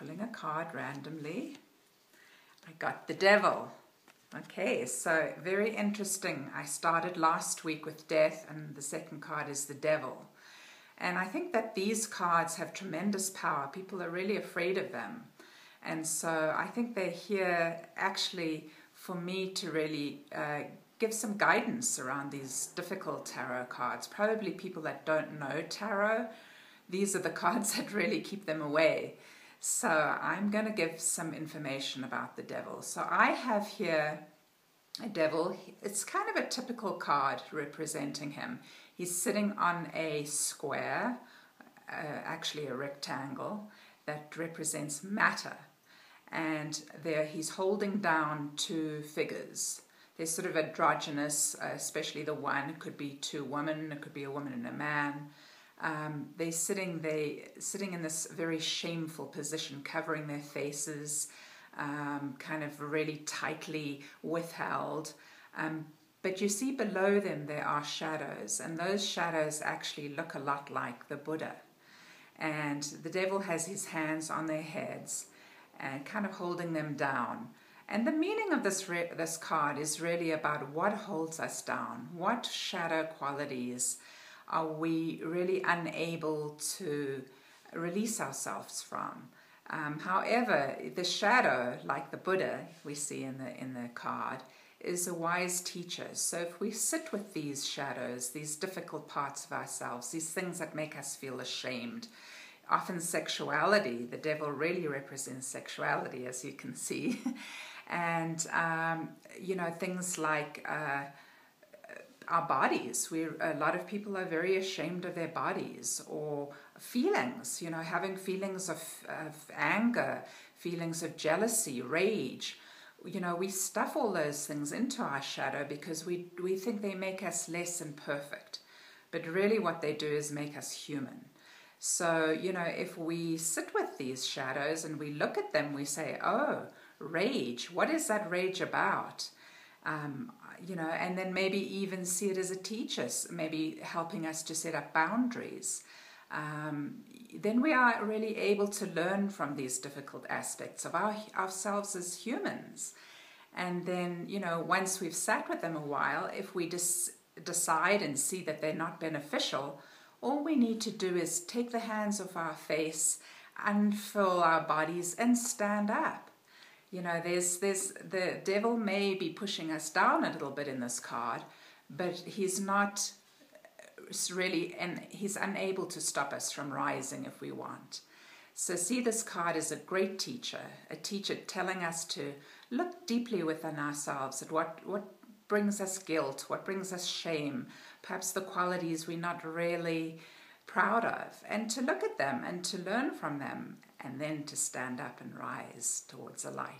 pulling a card randomly. I got the devil. Okay, so very interesting. I started last week with death, and the second card is the devil. And I think that these cards have tremendous power. People are really afraid of them. And so I think they're here actually for me to really uh, give some guidance around these difficult tarot cards. Probably people that don't know tarot, these are the cards that really keep them away. So I'm going to give some information about the devil. So I have here a devil. It's kind of a typical card representing him. He's sitting on a square, uh, actually a rectangle, that represents matter. And there he's holding down two figures. They're sort of androgynous, uh, especially the one. It could be two women, it could be a woman and a man. Um, they're sitting they sitting in this very shameful position, covering their faces, um, kind of really tightly withheld. Um, but you see below them there are shadows, and those shadows actually look a lot like the Buddha. And the devil has his hands on their heads and kind of holding them down. And the meaning of this re- this card is really about what holds us down, what shadow qualities are we really unable to release ourselves from. Um, however, the shadow, like the Buddha we see in the in the card, is a wise teacher. So if we sit with these shadows, these difficult parts of ourselves, these things that make us feel ashamed, often sexuality, the devil really represents sexuality, as you can see, and um, you know things like. Uh, our bodies. We a lot of people are very ashamed of their bodies or feelings. You know, having feelings of, of anger, feelings of jealousy, rage. You know, we stuff all those things into our shadow because we we think they make us less than perfect, but really what they do is make us human. So you know, if we sit with these shadows and we look at them, we say, "Oh, rage. What is that rage about?" Um, you know, and then maybe even see it as a teacher, maybe helping us to set up boundaries. Um, then we are really able to learn from these difficult aspects of our, ourselves as humans. And then, you know, once we've sat with them a while, if we just decide and see that they're not beneficial, all we need to do is take the hands off our face, unfurl our bodies, and stand up you know, there's there's the devil may be pushing us down a little bit in this card, but he's not really and he's unable to stop us from rising if we want. So see this card as a great teacher, a teacher telling us to look deeply within ourselves at what what brings us guilt, what brings us shame, perhaps the qualities we're not really proud of, and to look at them and to learn from them and then to stand up and rise towards the light.